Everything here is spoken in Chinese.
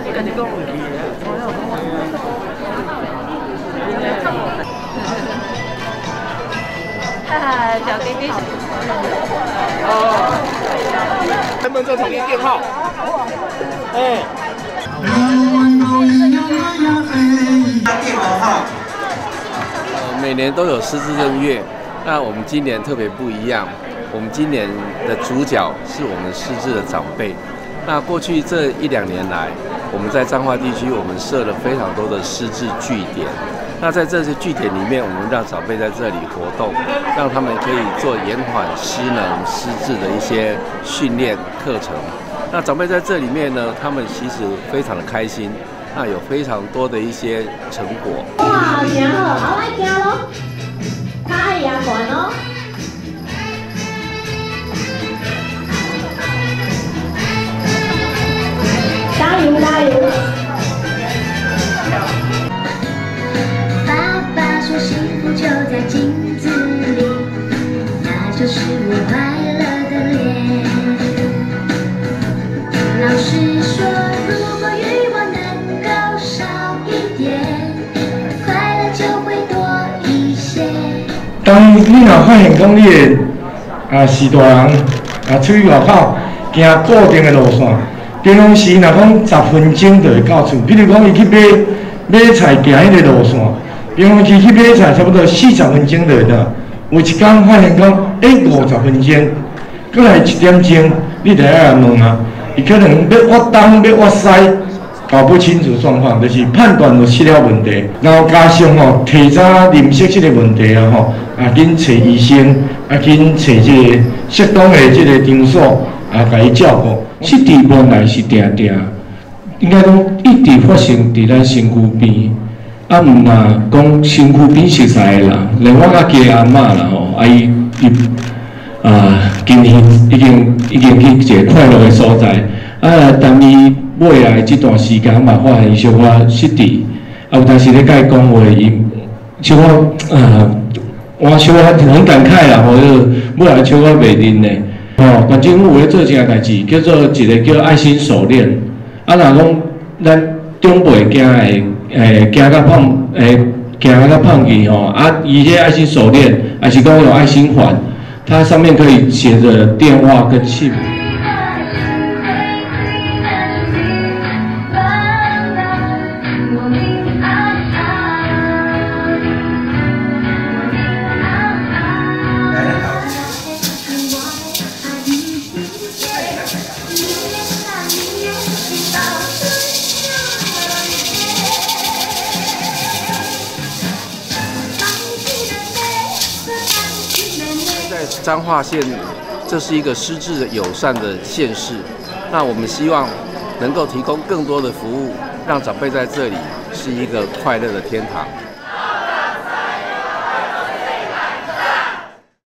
我是跟你讲问题哈哈，小弟弟。哦，能不能再统一电号？哎。呃，每年都有失智症月，那我们今年特别不一样。我们今年的主角是我们失智的长辈。那过去这一两年来，我们在彰化地区，我们设了非常多的失智据点。那在这些据点里面，我们让长辈在这里活动，让他们可以做延缓失能、失智的一些训练课程。那长辈在这里面呢，他们其实非常的开心，那有非常多的一些成果。哇，行好，好来行咯，卡也管哦。爸爸说幸福就在镜子里，那就是我快乐的脸。老师说，如果欲望能够少一点，快乐就会多一些。当你若发现讲你的啊是大人啊出去外口行固定的路线。平常时若讲十分钟就会到厝，比如讲伊去买买菜行迄个路线，平常时去买菜差不多四十分钟就会到。有一天发现讲，哎，五十分钟，过来一点钟，你就要问啊，伊可能要挖东要挖西，搞不清楚状况，就是判断就出了问题。然后加上吼，提早认识这个问题啊吼，啊紧找医生，啊紧找这个适当的这个场所。啊，甲伊照顾，失智本来是定定，应该讲一直发生伫咱身躯边，啊，毋嘛讲身躯边熟悉的人，连我甲家阿嬷啦吼，啊伊伊啊，今年已经已经去一个快乐的所在，啊，但伊未来这段时间嘛，发现小可失智，啊，有当时咧甲伊讲话，伊小可啊，我小可很感慨啦，吼，尾来小可袂认咧。哦，反正有咧做一件代志，叫做一个叫爱心手链。啊，若讲咱长辈行诶，诶，行到胖，诶，行较胖去吼，啊，伊些爱心手链，还是讲有爱心环，它上面可以写着电话跟姓名。彰化县，这是一个失智友善的县市。那我们希望能够提供更多的服务，让长辈在这里是一个快乐的天堂。